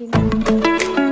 嗯。